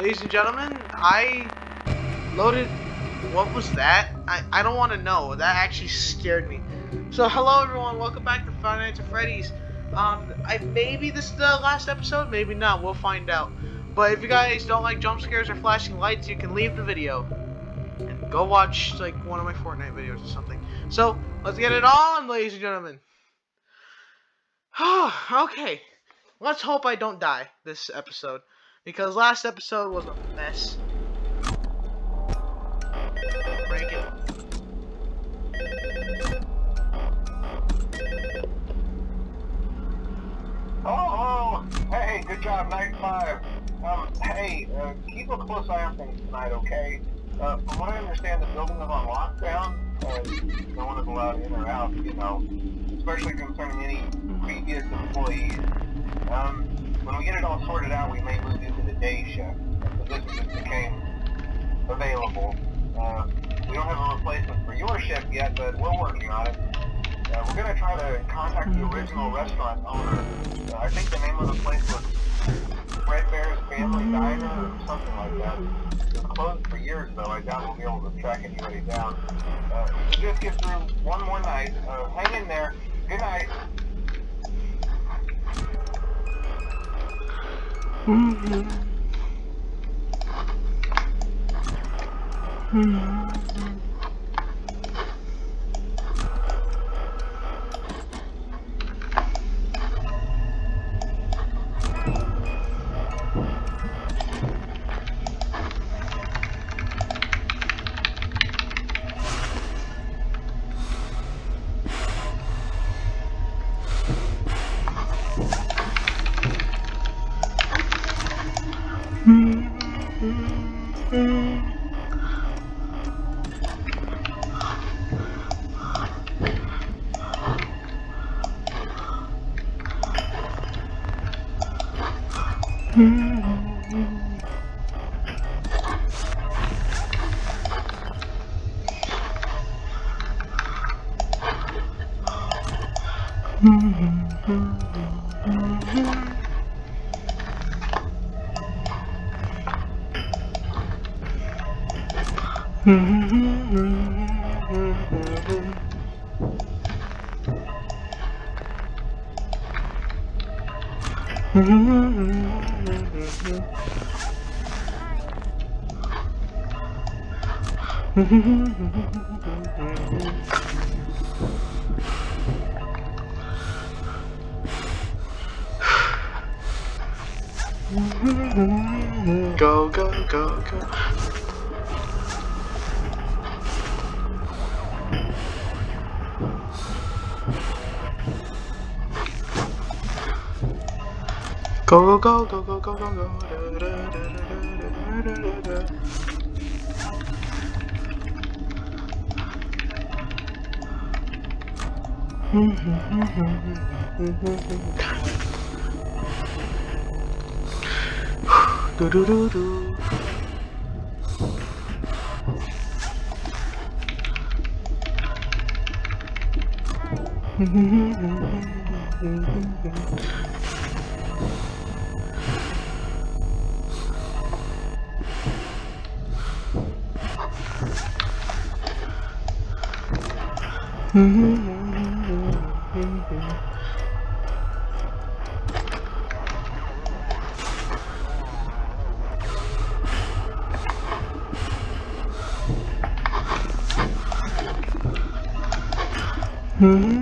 ladies and gentlemen, I loaded. What was that? I, I don't want to know. That actually scared me. So, hello everyone. Welcome back to Five Nights at Freddy's. Um, I maybe this is the last episode, maybe not. We'll find out. But if you guys don't like jump scares or flashing lights, you can leave the video and go watch like one of my Fortnite videos or something. So let's get it on, ladies and gentlemen. okay, let's hope I don't die this episode because last episode was a mess. Break it. Oh, oh, hey, good job, night five. Um, hey, uh, keep a close eye on things tonight, okay? Uh, from what I understand, the building is on lockdown, and no one is allowed in or out, you know, especially concerning any previous employees. Um, when we get it all sorted out, we may move into the day shift. The position just became available. Uh, we don't have a replacement for your shift yet, but we're working on it. Uh, we're going to try to contact the original restaurant owner. Uh, I think the name of the place was Fredbear's Family Diner or something like that. It's closed for years, though. I doubt we'll be able to track anybody down. Uh, just get through one more night. Uh, hang in there. Good night. Mm-hmm. Mm-hmm. Mm-hmm. Go, go, go, go. Go, go, go, go, go, go, go, go. Da. Do do do do. Mm-hmm. Mm-hmm.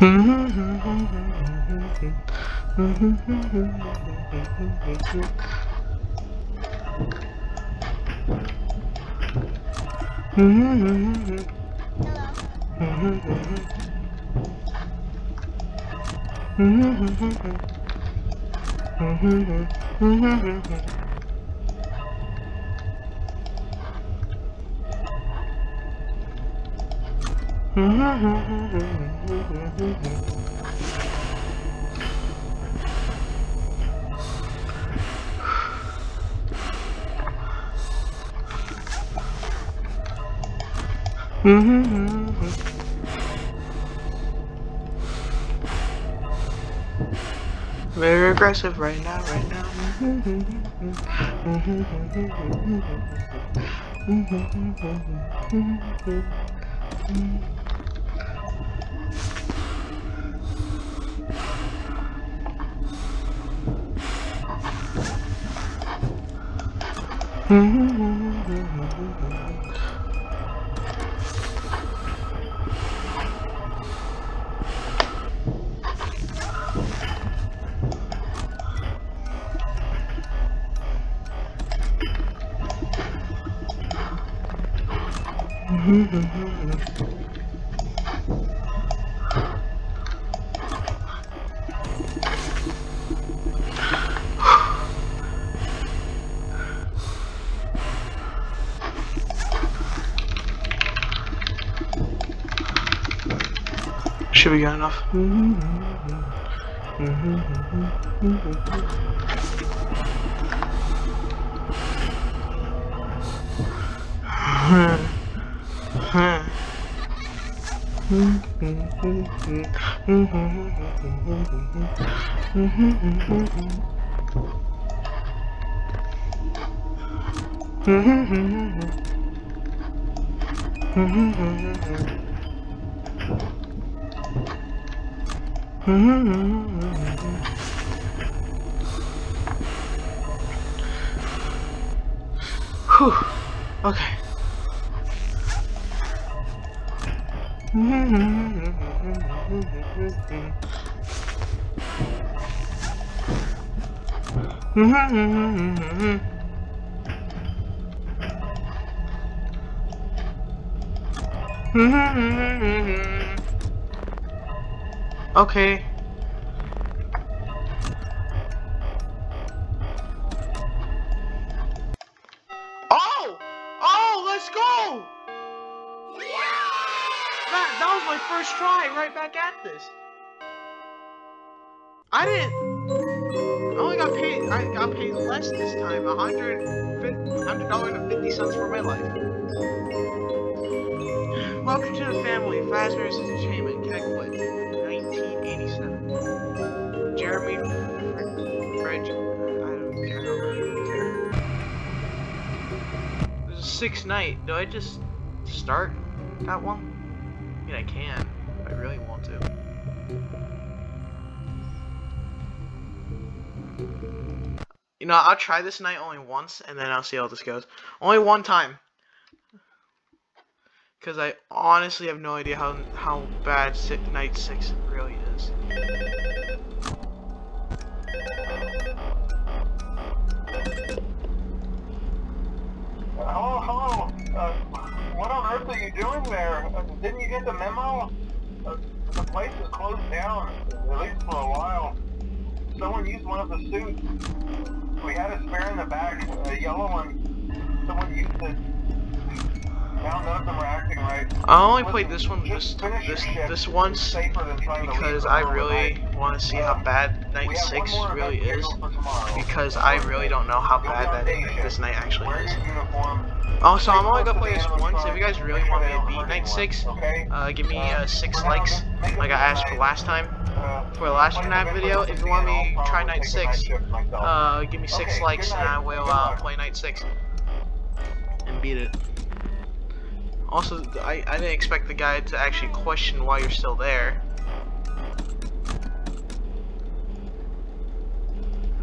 Mm-hmm. Very aggressive right now, right now. Mm-hmm. Should be good enough. Mm-hmm. Whew. Okay. Mm-hmm. Okay. Oh! Oh, let's go! That, that was my first try, right back at this. I didn't. I only got paid. I got paid less this time. A hundred, hundred dollars and fifty cents for my life. Welcome to the family. Fazbear's Entertainment, Kegwood, 1987. Sixth night. Do I just start that one? I mean, I can. I really want to. You know, I'll try this night only once, and then I'll see how this goes. Only one time. Because I honestly have no idea how how bad si night 6 really is. Hello, hello. Uh, what on earth are you doing there? Uh, didn't you get the memo? Uh, the place is closed down, at least for a while. Someone used one of the suits. We had a spare in the back, a yellow one. Someone used it. I only played this one this this this once because I really want to see how bad night 6 really is because I really don't know how bad that this night actually is. Also, I'm only gonna play this once. If you guys really want me to beat night 6, uh, give me Uh, 6 likes like I asked for last time. For the last the video, if you want me to try night night 6. Uh, give me 6 likes and I will uh, play night 6 and beat it. Also, I, I didn't expect the guy to actually question why you're still there.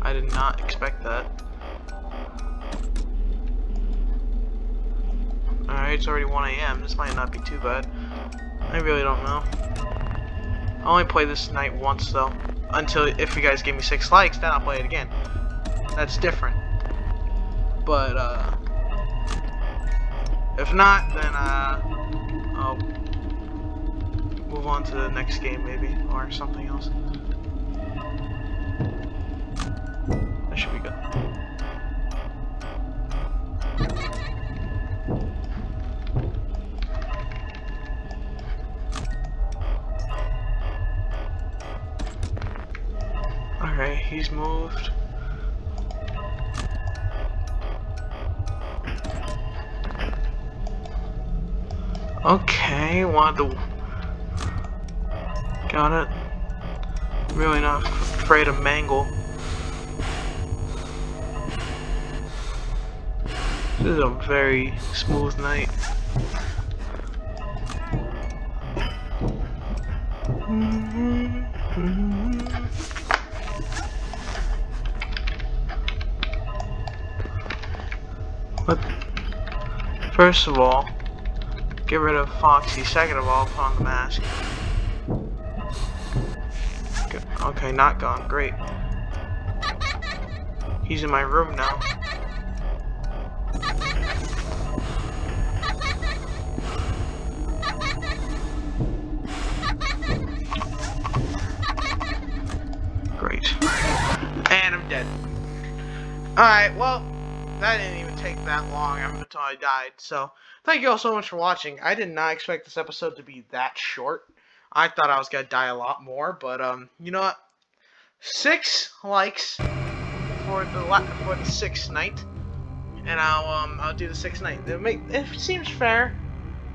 I did not expect that. Alright, it's already 1 a.m. This might not be too bad. I really don't know. I only play this night once though. Until if you guys give me 6 likes, then I'll play it again. That's different. But, uh... If not, then, uh... I'll move on to the next game maybe, or something else. Okay, wanted to... Got it. Really not afraid of Mangle. This is a very smooth night. But first of all, get rid of Foxy. Second of all, put on the mask. Okay, not gone. Great. He's in my room now. Great. And I'm dead. Alright, well, that didn't even take that long until I died. So, thank you all so much for watching. I did not expect this episode to be that short. I thought I was gonna die a lot more, but um, you know what? Six likes for the for the sixth night, and I'll um I'll do the sixth night. It make it seems fair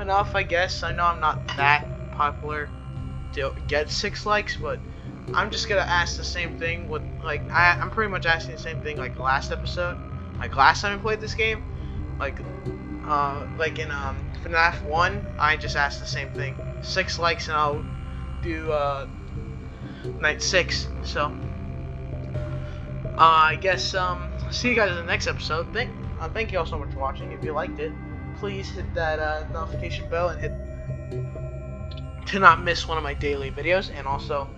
enough, I guess. I know I'm not that popular to get six likes, but I'm just gonna ask the same thing with like I I'm pretty much asking the same thing like last episode, like last time I played this game, like uh like in um FNAF 1, I just asked the same thing. Six likes and I'll do uh, night six. So, uh, I guess, um, see you guys in the next episode. Thank, uh, thank you all so much for watching. If you liked it, please hit that uh, notification bell and hit to not miss one of my daily videos. And also,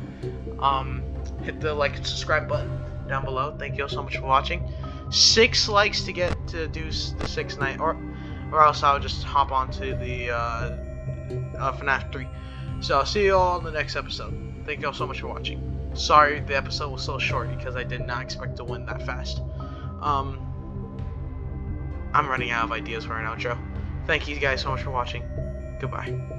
um, hit the like and subscribe button down below. Thank you all so much for watching. Six likes to get to do the six night, or or else I'll just hop onto the uh, uh, FNAF 3. So I'll see you all in the next episode. Thank you all so much for watching. Sorry the episode was so short because I did not expect to win that fast. Um, I'm running out of ideas for an outro. Thank you guys so much for watching. Goodbye.